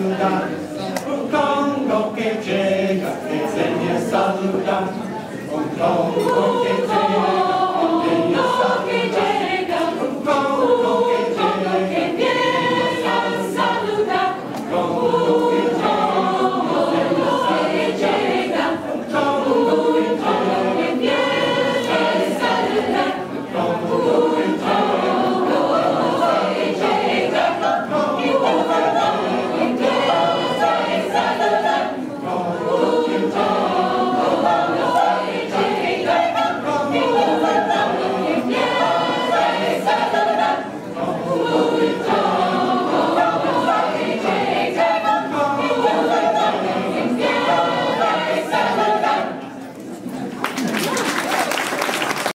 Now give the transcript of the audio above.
saluta, un Congo che cega e se ne un Congo. che